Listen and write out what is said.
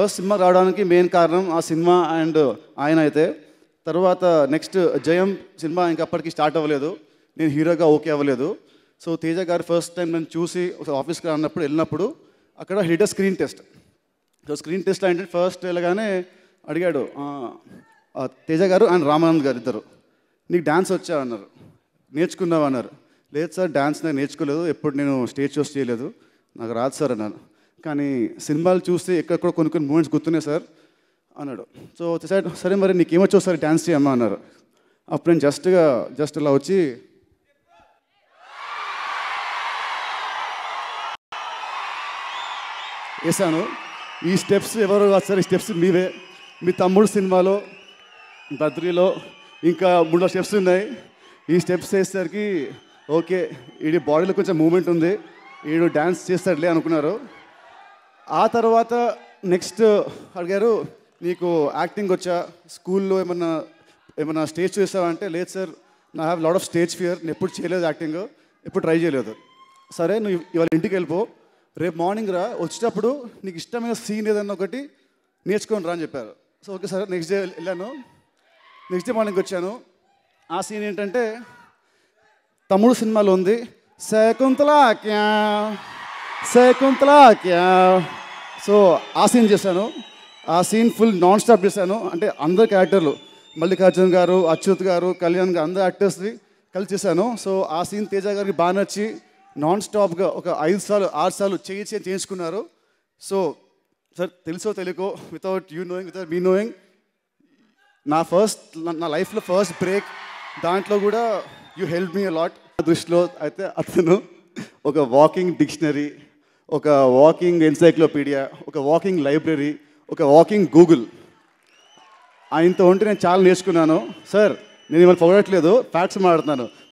First cinema రావడానికి main కారణం ఆ సినిమా అండ్ ఆయన అయితే. తర్వాత నెక్స్ట్ జయం సినిమా ఇంకా అప్పటికి స్టార్ట్ అవ్వలేదు. నేను హీరోగా ఓకే అవ్వలేదు. సో తేజ గారు ఫస్ట్ టైం నేను చూసి ఆఫీస్కి అన్నప్పుడు వెళ్ళినప్పుడు అక్కడ hit screen test. So screen test అంటే ఫస్ట్ వెళ్ళగానే అడిగాడు తేజ గారు అండ్ రామానంద్ గారు ఇద్దరు. నీకు డ్యాన్స్ వచ్చా? అన్నారు. నేర్చుకున్నావు? అన్నారు. లేదు సార్ డ్యాన్స్ నేను నేర్చుకోలేదు. ఎప్పుడు నేను స్టేజ్ షోస్ చేయలేదు. నాకు రాదు సార్ అన్నాను కానీ సినిమాలు చూస్తే ఎక్కడెక్కడ కొన్ని కొన్ని మూమెంట్స్ గుర్తున్నాయి సార్ అన్నాడు. సో సార్ సరే మరి నీకేమొచ్చో సార్ డ్యాన్స్ చేయమ్మా అన్నారు. అప్పుడు నేను జస్ట్గా జస్ట్ ఇలా వచ్చి వేసాను ఈ స్టెప్స్ ఎవరు కాదు సార్ ఈ స్టెప్స్ మీవే. మీ తమ్ముడు సినిమాలో బద్రీలో ఇంకా మూడు స్టెప్స్ ఉన్నాయి. ఈ స్టెప్స్ వేసేసరికి ఓకే వీడి బాడీలో కొంచెం మూమెంట్ ఉంది. వీడు డ్యాన్స్ చేస్తాడులే అనుకున్నారు. ఆ తర్వాత నెక్స్ట్ అడిగారు నీకు యాక్టింగ్ వచ్చా? స్కూల్లో ఏమన్నా ఏమన్నా స్టేజ్ చూసావంటే లేదు సార్ నా have lot of stage fear నేను ఎప్పుడు చేయలేదు యాక్టింగ్ ఎప్పుడు ట్రై చేయలేదు. సరే నువ్వు ఇవాళ ఇంటికి వెళ్ళిపో. రేపు మార్నింగ్ రా వచ్చేటప్పుడు నీకు ఇష్టమైన సీన్ ఏదన్నా ఒకటి నేర్చుకొని రా అని చెప్పారు. So okay sir next day వెళ్ళాను. నెక్స్ట్ డే మార్నింగ్ వచ్చాను. ఆ సీన్ ఏంటంటే తమ్ముడు సినిమాలో ఉంది. శకుంతలా క్యా శకుంతలా క్యా సో ఆ సీన్ చేశాను. ఆ సీన్ ఫుల్ నాన్ స్టాప్ చేశాను. అంటే అందరు క్యారెక్టర్లు మల్లికార్జున్ గారు అచ్యుత్ గారు కళ్యాణ్ గారు అందరు యాక్టర్స్ని కలిసి చేశాను. సో ఆ సీన్ తేజ గారికి బాగా నచ్చి నాన్ స్టాప్గా ఒక ఐదు సార్లు ఆరు సార్లు చేయి చేయించుకున్నారు. సో సార్ తెలుసో తెలియకో without you knowing without me knowing నా ఫస్ట్ నా లైఫ్లో ఫస్ట్ బ్రేక్ దాంట్లో కూడా యూ హెల్ప్ మీ లాట్ దృష్టిలో అయితే అతను ఒక వాకింగ్ డిక్షనరీ ఒక వాకింగ్ ఎన్సైక్లోపీడియా ఒక వాకింగ్ లైబ్రరీ ఒక వాకింగ్ గూగుల్ ఆయనతో ఉంటే నేను చాలా నేర్చుకున్నాను. సార్ నేను ఇవాళ పొగడట్లేదు ఫ్యాక్ట్స్ మాట్లాడుతున్నాను.